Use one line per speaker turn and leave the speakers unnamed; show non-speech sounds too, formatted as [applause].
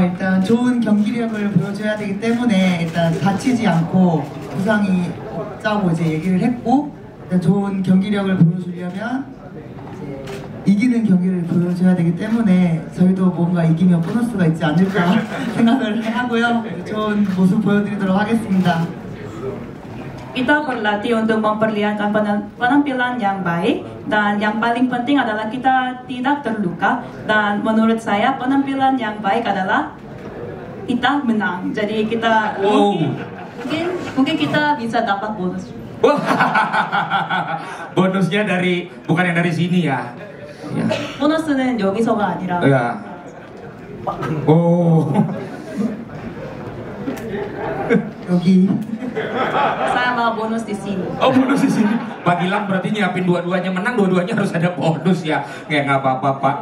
일단 좋은 경기력을 보여줘야 되기 때문에 일단 다치지 않고 부상이 없다고 이제 얘기를 했고 일단 좋은 경기력을 보여주려면 이기는 경기를 보여줘야 되기 때문에 저희도 뭔가 이기면 보너스가 있지 않을까 [laughs] 생각을 하고요. 좋은 모습 보여드리도록 하겠습니다.
Kita berlatih untuk memperlihatkan penam- penampilan yang baik dan yang paling penting adalah kita tidak terluka dan menurut saya penampilan yang baik adalah kita menang. Jadi kita
Wow.
mungkin mungkin kita bisa dapat bonus.
Wah, bonusnya dari bukan yang dari sini ya. Ya.
보너스는 여기서가 아니라
ya. Oh.
여기
bonus di sini.
Oh bonus di sini. Pak Gilang berarti nyiapin dua-duanya menang, dua-duanya harus ada bonus ya. Kayak nggak apa-apa Pak.